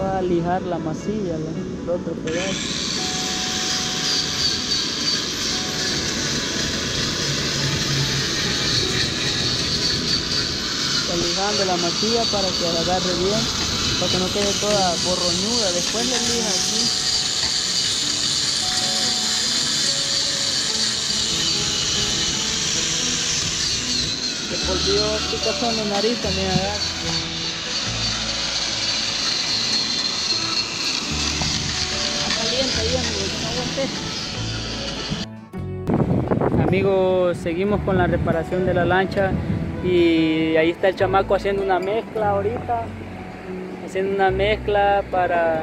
Va a lijar la masilla, la- el otro pedazo. Lijando la masilla para que la agarre bien, para que no quede toda borroñuda. Después le lija aquí. Se volvió picazón de nariz también agarra. Amigos, seguimos con la reparación de la lancha y ahí está el chamaco haciendo una mezcla ahorita, haciendo una mezcla para,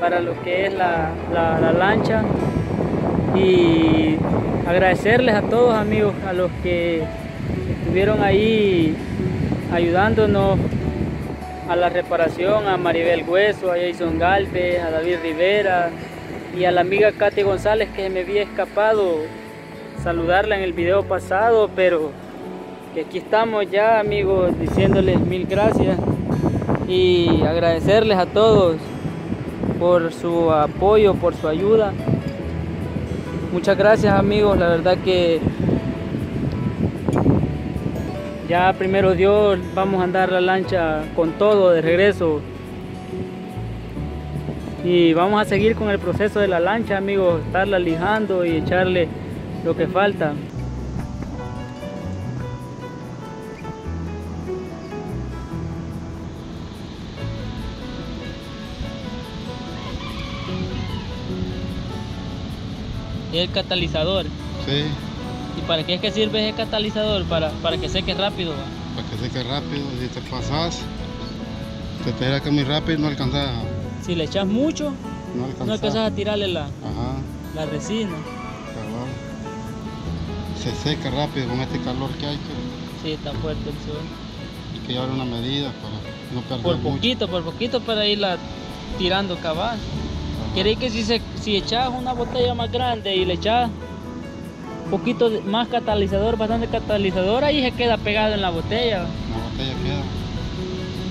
para lo que es la, la- la lancha. Y agradecerles a todos amigos, a los que estuvieron ahí ayudándonos a la reparación, a Maribel Hueso, a Jason Galvez, a David Rivera y a la amiga Katy González que me había escapado saludarla en el video pasado, pero que aquí estamos ya amigos diciéndoles mil gracias y agradecerles a todos por su apoyo, por su ayuda. Muchas gracias amigos, la verdad que ya primero Dios vamos a andar la lancha con todo de regreso. Y vamos a seguir con el proceso de la lancha, amigos, estarla lijando y echarle lo que falta. El catalizador. Sí, ¿Y para qué es que sirve ese catalizador? Para, para que seque rápido. para que seque rápido, si te pasas, te tira que muy rápido no alcanzas, Si le echas mucho, no no alcanzas. a tirarle la, Ajá, la resina. cabal. Se seca rápido con este calor que hay, que Sí, está fuerte el sol. hay que llevar una medida para no perder Por mucho. poquito, por poquito para irla tirando cabal. ¿Queréis que si, se, si echas una botella más grande y le echas un poquito de- más catalizador, bastante catalizador, ahí se queda pegado en la botella? La botella queda,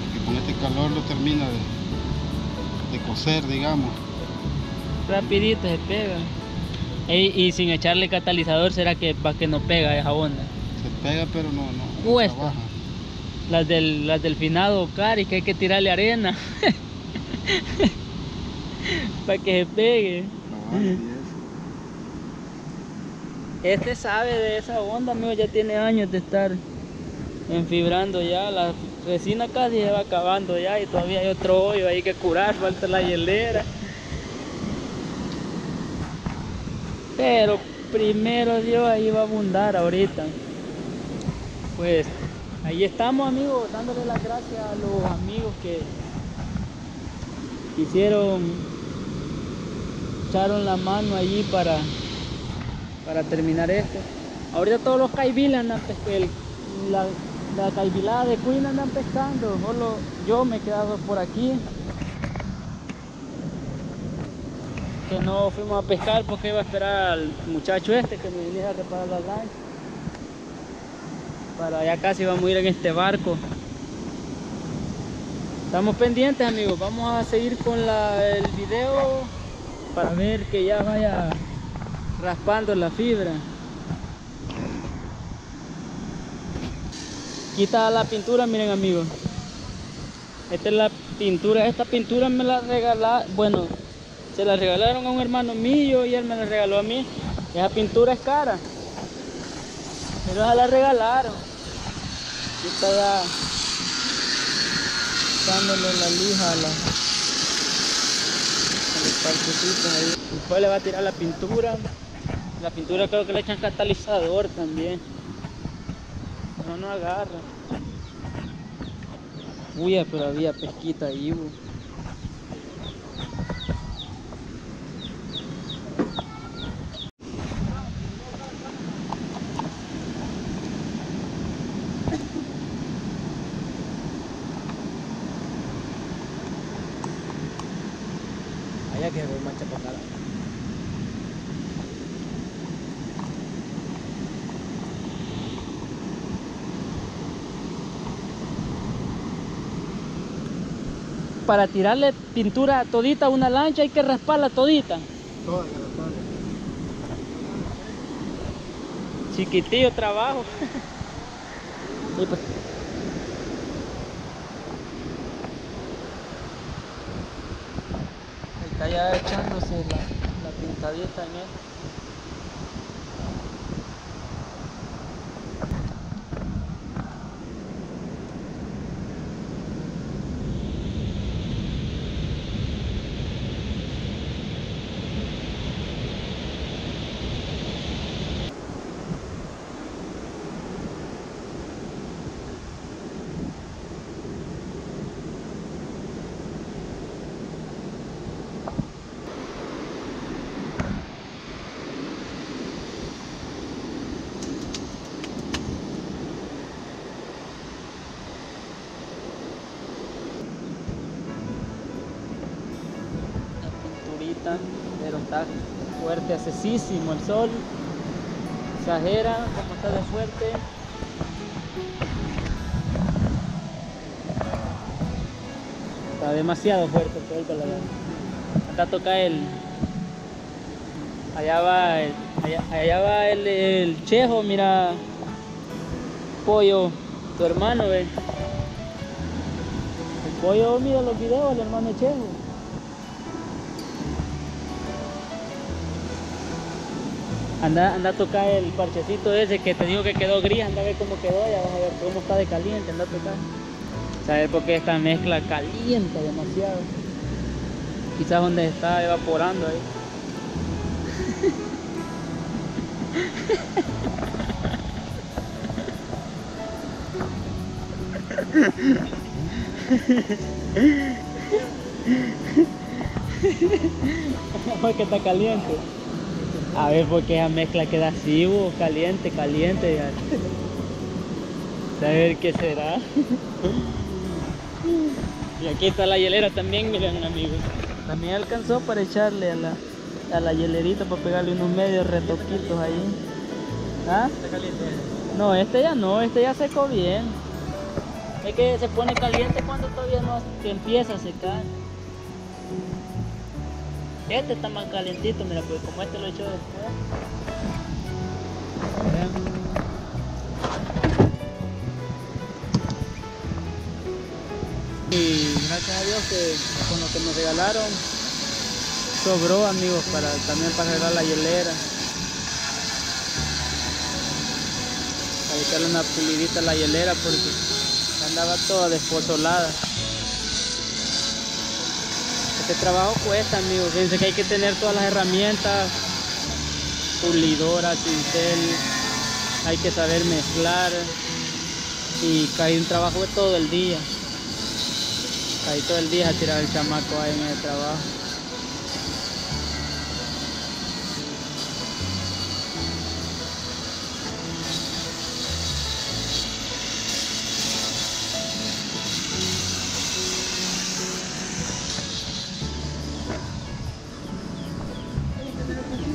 porque con este calor lo termina de, de cocer, digamos. Rapidito se pega. Ey, y sin echarle catalizador, ¿será que para que no pega esa onda? Se pega pero no, no, Cuesta. Las del, las del finado Cari, que hay que tirarle arena. para que se pegue. Este sabe de esa onda, amigo, ya tiene años de estar enfibrando ya. La resina casi se va acabando ya y todavía hay otro hoyo ahí que curar, falta la hielera. Pero primero Dios ahí va a abundar ahorita. Pues ahí estamos amigos, dándole las gracias a los amigos que hicieron, echaron la mano allí para para terminar esto. Ahorita todos los pescando, la, la caibilada de Queen andan pescando, solo yo me he quedado por aquí. Que no fuimos a pescar porque iba a esperar al muchacho este que me viniera a reparar la lancha. Para ya casi vamos a ir en este barco. Estamos pendientes amigos, vamos a seguir con la- el video para ver que ya vaya raspando la fibra. Quita la pintura, miren amigos. Esta es la pintura, esta pintura me la regalaron, bueno, se la regalaron a un hermano mío y él me la regaló a mí. Esa pintura es cara, pero se la regalaron. Aquí está ya dándole la lija a la, ahí. Después le va a tirar la pintura. La pintura creo que le echan catalizador también. No, agarra. Uy, pero había pesquita ahí. Allá que voy mancha para acá. Para tirarle pintura todita a una lancha hay que rasparla todita. Toda. Chiquitillo trabajo. Y pues- está ya echándose la pintadita en él. La pinturita, pero está fuerte, asesísimo el sol. Exagera como está de fuerte. Está demasiado fuerte el sol con la Acá toca el. Allá va el. Allá, allá va el, el chejo, mira. Pollo, tu hermano, ve. El pollo mira los videos, el hermano chejo. Anda, anda a tocar el parchecito ese que te digo que quedó gris, anda a ver cómo quedó, ya vas a ver cómo está de caliente, anda a tocar. ¿Sabes por qué esta mezcla calienta demasiado? Quizás donde está evaporando ahí. Porque está caliente. A ver, porque esa mezcla queda así, bo, caliente, caliente. ya. Saber qué será. Y aquí está la hielera también, miren amigos. También alcanzó para echarle a la, a la hielerita para pegarle unos medios retoquitos ahí. ¿Ah? Está caliente. No, este ya no, este ya secó bien. Es que se pone caliente cuando todavía no se empieza a secar. Este está más calentito, mira, pues como este lo he hecho después. Y gracias a Dios que con lo que nos regalaron sobró amigos para también para arreglar la hielera. Para echarle una pulidita a la hielera porque andaba toda desposolada. Este trabajo cuesta amigos, fíjense que hay que tener todas las herramientas, pulidora, cincel, hay que saber mezclar y hay un trabajo todo el día. Ahí todo el día a tirar el chamaco ahí en el trabajo.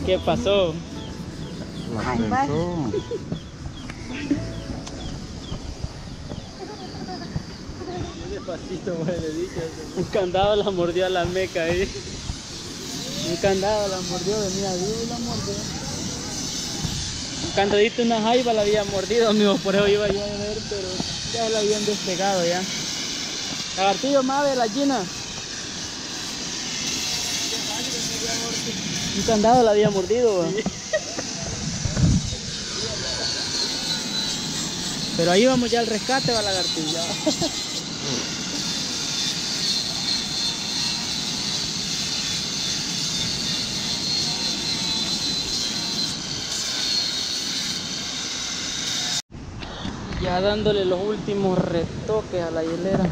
¿Qué pasó? La Ay, tensó. Despacito, Un candado la mordió a la meca ahí. Un candado la mordió, venía vivo y la mordió. Un candadito, una jaiba la había mordido, amigo, por eso iba yo a ver, pero ya la habían despegado ya. Lagartillo, mave, la gallina. Un candado la había mordido. Pero ahí vamos ya al rescate, va lagartillo. Ya dándole los últimos retoques a la hielera.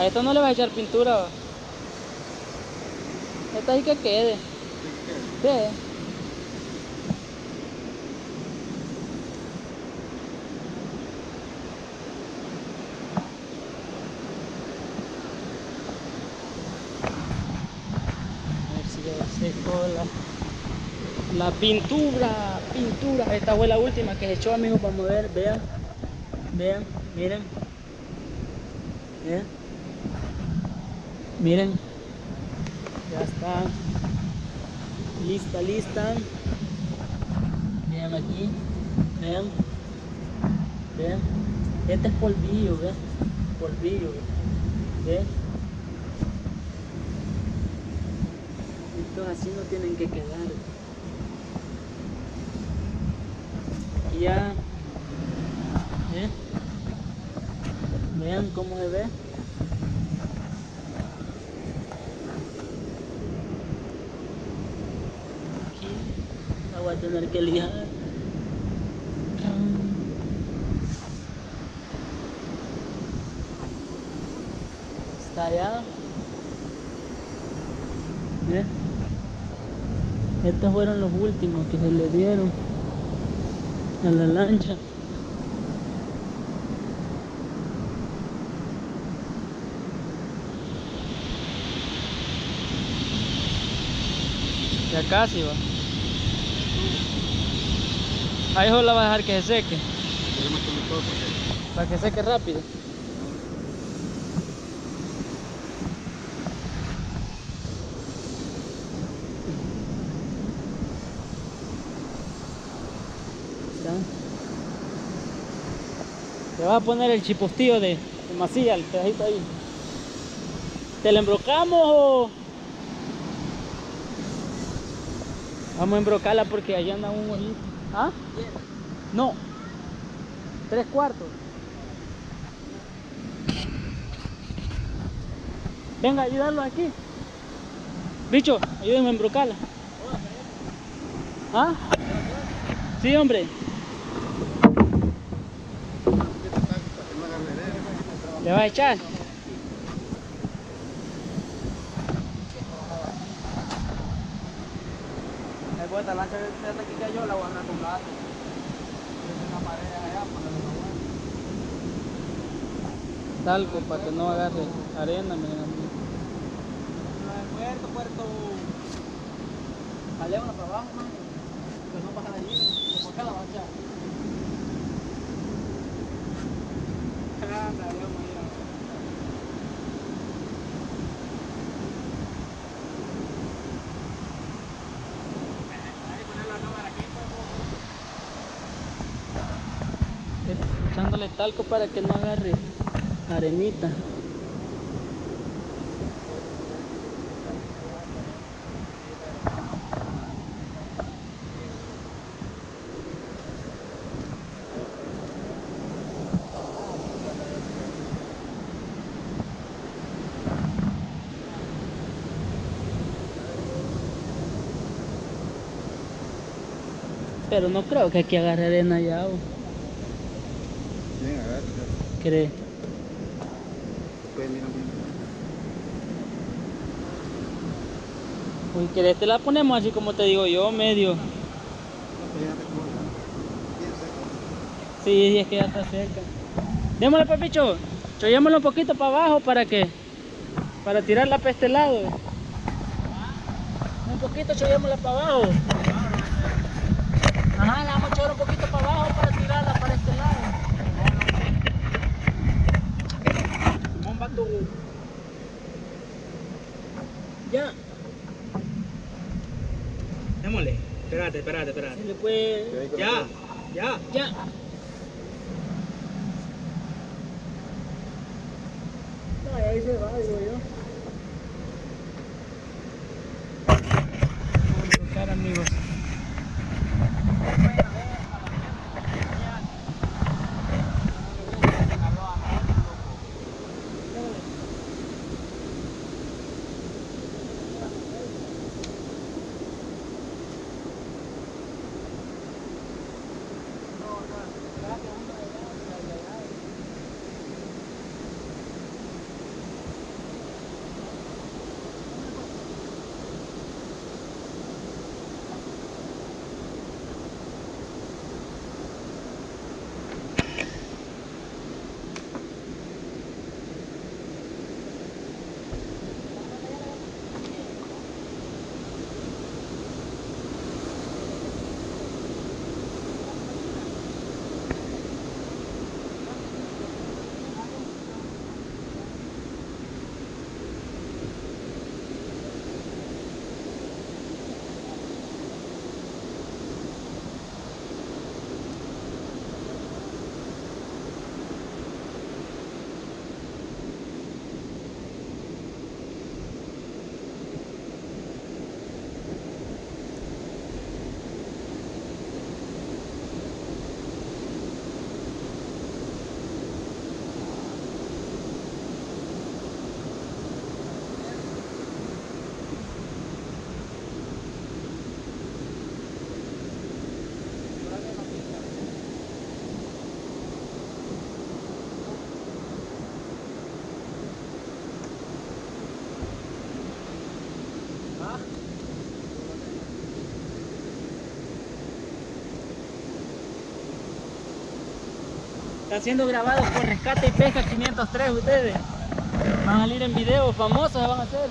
A esta no le vas a echar pintura. va. Esta sí que quede. Sí. A ver si seco la, la pintura, pintura. Esta fue la última que se echó, amigos, vamos a ver, vean. Vean, miren. Vean. Miren. Ya está. Lista, lista. Vean aquí. Vean. Vean. Este es polvillo, vean. Polvillo. Vean. Estos así no tienen que quedar. Y ya. ¿eh? Vean cómo se ve. Voy a tener que lijar. Está. Estos fueron los últimos que se le dieron a la lancha. Ya casi va. Ahí solo la va a dejar que se seque, para que seque rápido. Le vas a poner el chipostillo de, de masilla, el pedacito ahí. ¿Te lo embrocamos o...? Vamos a embrocarla porque allá anda un ojito. ¿Ah? No. Tres cuartos. Venga, ayúdalo aquí. Bicho, ayúdenme a embrocarla. ¿Ah? Sí, hombre. ¿Le vas a echar? Ahí voy, esta lancha esta aquí cayó, la voy a. Tiene una pared allá, una. Talco para que no agarre arena. miren, amigo. Puerto, puerto. Allá una para abajo, man. Que no de allí, por acá la va a echar. Anda, Dios mío. Ahí poner la cámara aquí, pues. Echándole talco para que no agarre arenita. Pero no creo que aquí agarre arena ya. ¿Cree? Uy, ¿querés te la ponemos así como te digo yo, medio? Sí, es que ya está cerca. Démosle papicho, chollémoslo un poquito para abajo para que, para tirarla para este lado. Un poquito chollémosla para abajo. Ajá, la vamos a echar un poquito puede... Ya, ya. Ya. Ay, ahí se va, digo yo. Vamos a tocar, amigos. Están siendo grabados por Rescate y Pesca 503 ustedes. Van a salir en videos famosos, van a hacer.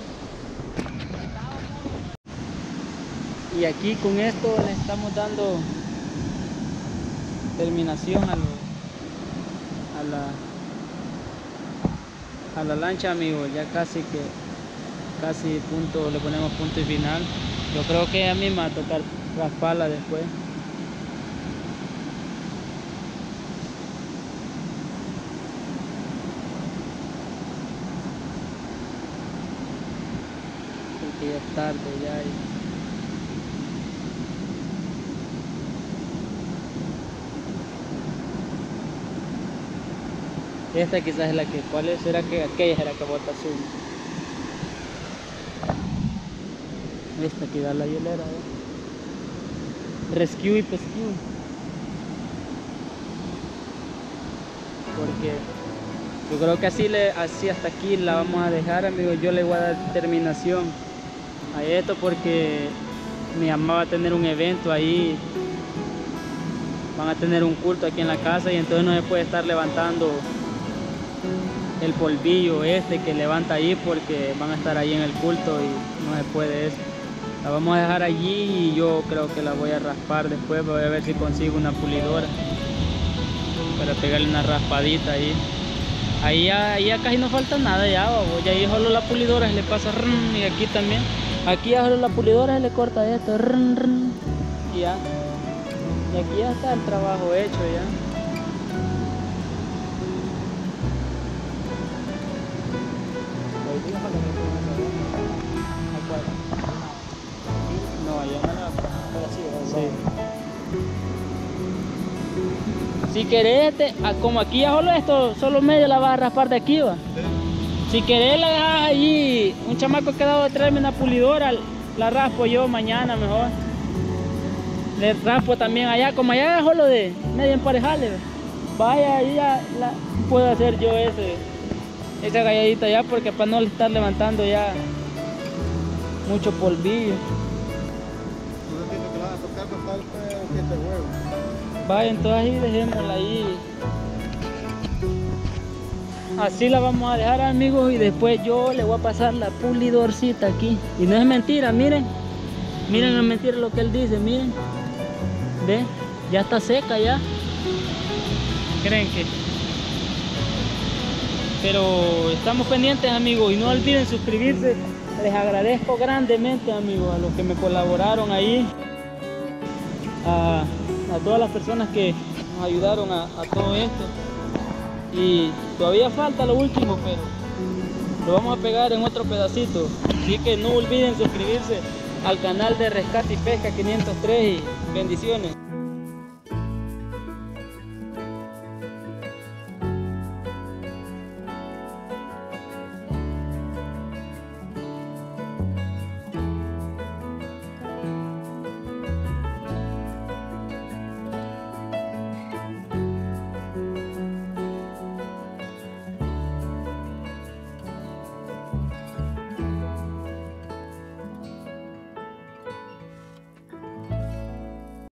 Y aquí con esto le estamos dando terminación a, a la a la lancha amigos ya casi que casi punto le ponemos punto y final yo creo que a mí me va a tocar rasparla después ya es tarde ya y- Esta quizás es la que, ¿cuál es? ¿Será que aquella es la que bota azul? Esta que da la hielera, ¿eh? Rescue y pescue. Porque yo creo que así, le, así hasta aquí la vamos a dejar, amigos. Yo le voy a dar terminación a esto porque mi mamá va a tener un evento ahí. Van a tener un culto aquí en la casa y entonces no se puede estar levantando el polvillo este que levanta ahí porque van a estar ahí en el culto y no se puede eso. La vamos a dejar allí y yo creo que la voy a raspar después, voy a ver si consigo una pulidora para pegarle una raspadita ahí. Ahí ya, ahí ya casi no falta nada ya, babo. ya ahí solo la pulidora se le pasa y aquí también. Aquí ya la pulidora se le corta esto y ya. Y aquí ya está el trabajo hecho ya. No. Si querés, te- como aquí ya solo esto, solo medio la vas a raspar de aquí, va. Si querés la dejas allí, un chamaco ha quedado de traerme una pulidora, la raspo yo mañana mejor. Le raspo también allá, como allá es solo de medio emparejable. va. Vaya, ahí ya la, puedo hacer yo ese, esa galladita ya, porque para no estar levantando ya mucho polvillo. Pues. Vaya, entonces ahí dejémosla ahí. Así la vamos a dejar amigos y después yo le voy a pasar la pulidorcita aquí. Y no es mentira, miren. Miren, no es mentira lo que él dice, miren. Ve, ya está seca ya. ¿Creen que? Pero estamos pendientes amigos y no olviden suscribirse. Les agradezco grandemente amigos a los que me colaboraron ahí a, a todas las personas que nos ayudaron a, a todo esto. Y todavía falta lo último, pero lo vamos a pegar en otro pedacito. Así que no olviden suscribirse al canal de Rescate y Pesca 503 y bendiciones.